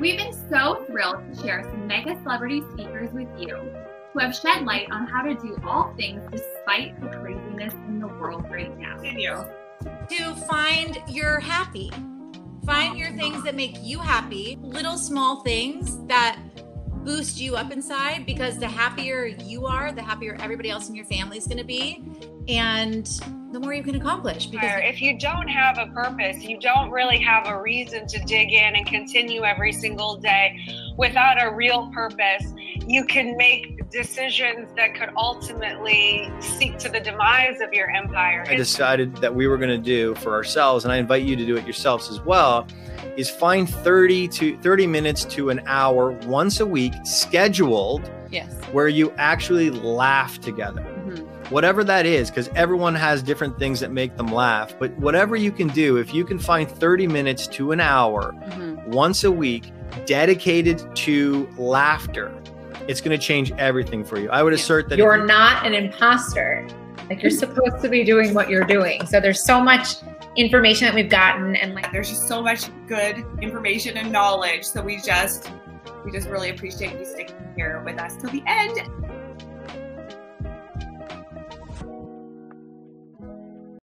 We've been so thrilled to share some mega celebrity speakers with you who have shed light on how to do all things despite the craziness in the world right now. Continue. To find your happy. Find your things that make you happy, little small things that boost you up inside because the happier you are, the happier everybody else in your family is going to be. And the more you can accomplish. Because if you don't have a purpose, you don't really have a reason to dig in and continue every single day without a real purpose. You can make decisions that could ultimately seek to the demise of your empire. I decided that we were going to do for ourselves, and I invite you to do it yourselves as well, is find 30 to 30 minutes to an hour once a week scheduled Yes. where you actually laugh together. Mhm. Whatever that is, because everyone has different things that make them laugh. But whatever you can do, if you can find 30 minutes to an hour Mhm. once a week dedicated to laughter, it's going to change everything for you. I would Yeah. assert that You're you- not an imposter. Like you're supposed to be doing what you're doing. So there's so much information that we've gotten and like There's just so much good information and knowledge. So we just we just really appreciate you sticking here with us till the end.